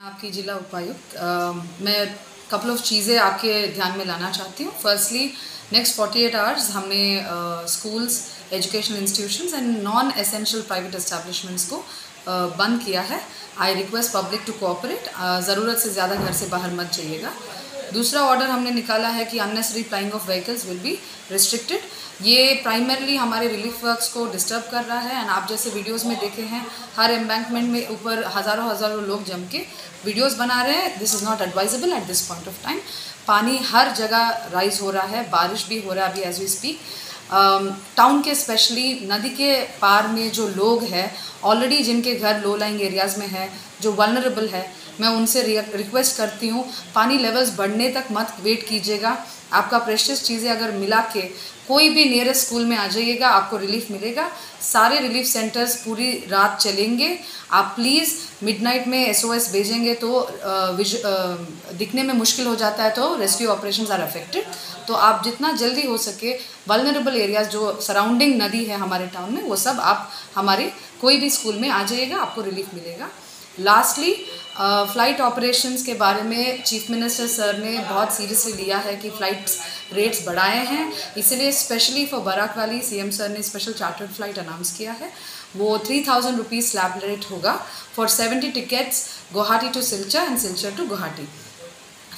आपकी जिला उपायुक्त मैं कपल ऑफ़ चीज़ें आपके ध्यान में लाना चाहती हूँ। फर्स्टली नेक्स्ट 48 आवर्स हमने schools educational institutions and non essential private establishments को uh, बंद किया है। I request public to cooperate ज़रूरत से ज़्यादा घर से बाहर मत जाइएगा। दूसरा ऑर्डर हमने निकाला है कि unnecessary flying of vehicles will be restricted ये प्राइमरली हमारे रिलीफ वर्क्स को डिस्टर्ब कर रहा है एंड आप जैसे वीडियोस में देखे हैं, हर एम्बैंकमेंट में ऊपर हज़ारों हज़ारों लोग जम के वीडियोस बना रहे हैं। This is not advisable at this point of time पानी हर जगह राइज हो रहा है, बारिश भी हो रहा है अभी एज वी स्पीक टाउन के स्पेशली नदी के पार में जो लोग हैं ऑलरेडी जिनके घर लो लाइंग एरियाज़ में है, जो वनरेबल है मैं उनसे रिक्वेस्ट करती हूँ, पानी लेवल्स बढ़ने तक मत वेट कीजिएगा। आपका प्रेशस चीज़ें अगर मिला के कोई भी नियरेस्ट स्कूल में आ जाइएगा, आपको रिलीफ मिलेगा। सारे रिलीफ सेंटर्स पूरी रात चलेंगे। आप प्लीज़ मिडनाइट में एसओएस भेजेंगे तो विज दिखने में मुश्किल हो जाता है तो रेस्क्यू ऑपरेशंस आर अफेक्टेड तो आप जितना जल्दी हो सके वलनरेबल एरियाज़ जो सराउंडिंग नदी है हमारे टाउन में, वो सब आप हमारे कोई भी स्कूल में आ जाइएगा, आपको रिलीफ मिलेगा। लास्टली फ़्लाइट ऑपरेशंस के बारे में चीफ मिनिस्टर सर ने बहुत सीरियसली लिया है कि फ़्लाइट रेट्स बढ़ाए हैं। इसलिए स्पेशली फॉर बराक वाली सीएम सर ने स्पेशल चार्टर्ड फ़्लाइट अनाउंस किया है। वो three thousand rupees slab rate होगा for seventy tickets Guwahati to Silchar and Silchar to Guwahati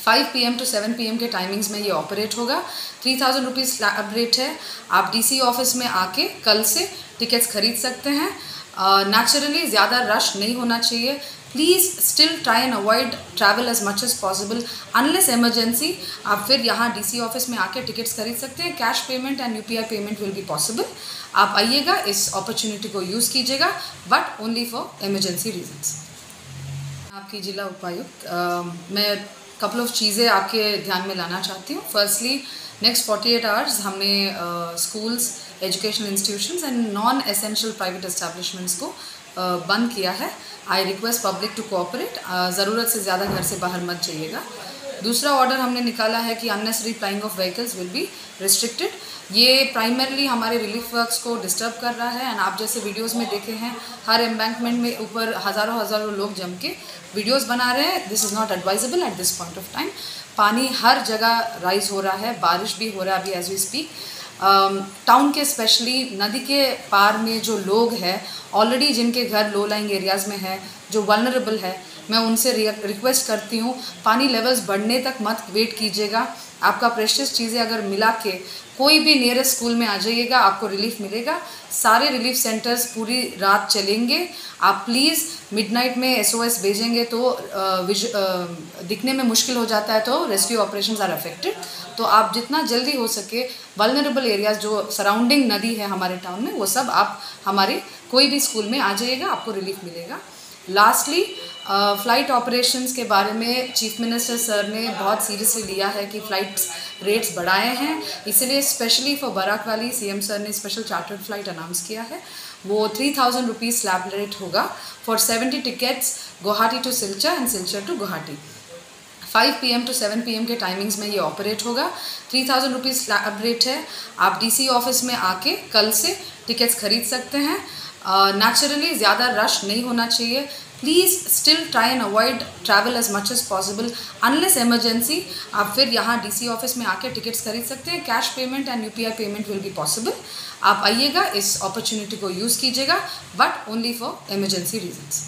5 PM to 7 PM के टाइमिंग्स में ये ऑपरेट होगा। Three thousand rupees slab rate है। आप डीसी ऑफ़िस में आके कल से टिकट्स खरीद सकते हैं। नेचुरली uh, ज़्यादा रश नहीं होना चाहिए. Please still try and avoid travel as much as possible unless emergency आप फिर यहाँ डीसी ऑफ़िस में आके टिकट्स खरीद सकते हैं. Cash payment and UPI payment will be possible आप आइएगा इस अपॉर्चुनिटी को यूज़ कीजिएगा but only for emergency reasons आपकी जिला उपायुक्त uh, मैं कपल ऑफ़ चीज़ें आपके ध्यान में लाना चाहती हूँ. फर्स्टली नेक्स्ट 48 आवर्स हमने schools educational institutions and non essential private establishments को बंद किया है। I request public to cooperate ज़रूरत से ज़्यादा घर से बाहर मत जाइएगा। दूसरा ऑर्डर हमने निकाला है कि unnecessary flying of vehicles will be restricted ये प्राइमरली हमारे रिलीफ वर्क्स को डिस्टर्ब कर रहा है एंड आप जैसे वीडियोस में देखे हैं, हर एम्बैंकमेंट में ऊपर हज़ारों हज़ारों लोग जम के वीडियोस बना रहे हैं। This is not advisable at this point of time पानी हर जगह राइज हो रहा है, बारिश भी हो रहा है अभी एज वी स्पीक टाउन के स्पेशली नदी के पार में जो लोग हैं ऑलरेडी जिनके घर लो लाइंग एरियाज़ में है, जो वनरेबल है, मैं उनसे रिक्वेस्ट करती हूँ, पानी लेवल्स बढ़ने तक मत वेट कीजिएगा। आपका प्रेशियस चीज़ें अगर मिला के कोई भी नियरेस्ट स्कूल में आ जाइएगा, आपको रिलीफ मिलेगा। सारे रिलीफ सेंटर्स पूरी रात चलेंगे। आप प्लीज़ मिडनाइट में एसओएस भेजेंगे तो विज दिखने में मुश्किल हो जाता है तो रेस्क्यू ऑपरेशंस आर अफेक्टेड तो आप जितना जल्दी हो सके वलनरेबल एरियाज़ जो सराउंडिंग नदी है हमारे टाउन में, वो सब आप हमारे कोई भी स्कूल में आ जाइएगा, आपको रिलीफ मिलेगा। लास्टली फ़्लाइट ऑपरेशंस के बारे में चीफ मिनिस्टर सर ने बहुत सीरियसली लिया है कि फ़्लाइट्स रेट्स बढ़ाए हैं इसलिए स्पेशली फॉर बराक वाली सीएम सर ने स्पेशल चार्टर्ड फ़्लाइट अनाउंस किया है। वो three thousand rupees slab rate होगा for seventy tickets Guwahati to Silchar and Silchar to Guwahati 5 PM to 7 PM के टाइमिंग्स में ये ऑपरेट होगा। Three thousand rupees slab rate है। आप डीसी ऑफ़िस में आके कल से टिकट्स खरीद सकते हैं। नेचुरली uh, ज़्यादा रश नहीं होना चाहिए। Please still try and avoid travel as much as possible unless emergency आप फिर यहाँ डीसी ऑफ़िस में आके टिकट्स खरीद सकते हैं। Cash payment and UPI payment will be possible आप आइएगा, इस अपॉर्चुनिटी को यूज़ कीजिएगा but only for emergency reasons